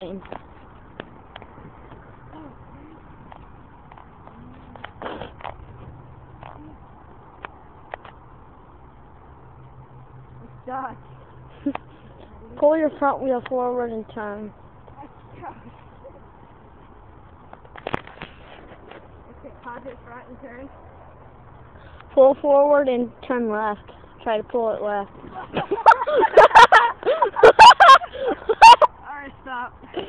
Gosh. Pull your front wheel forward front and turn. Pull forward and turn left. Try to pull it left. Stop.